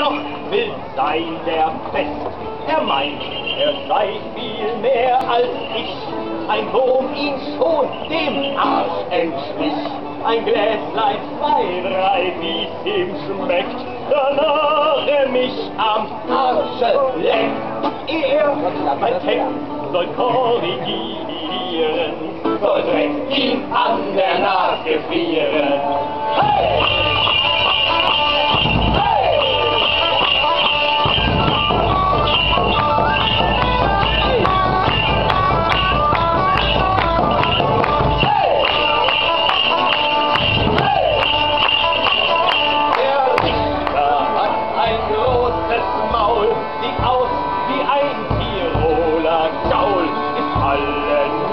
noch will sein der Best. Er meint, er sei viel mehr als ich. Ein Wurm ihn schon dem Arsch entschlich. Ein Gläslein, zwei, drei, wie's ihm schmeckt. Danach er mich am Arsche leckt. Er, mein Text, soll korrigieren, soll direkt ihm an der Nase frieren.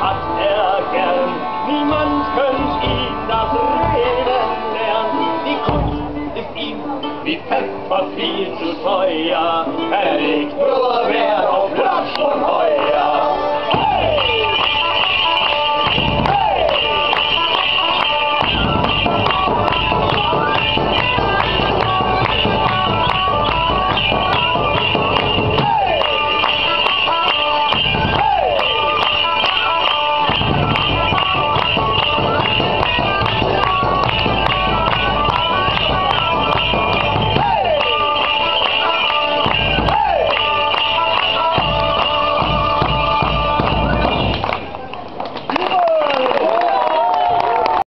hat er gern. Niemand könnt ihn das Reden lernen. Die Kunst ist ihm wie Pfeffer viel zu teuer. Er legt nur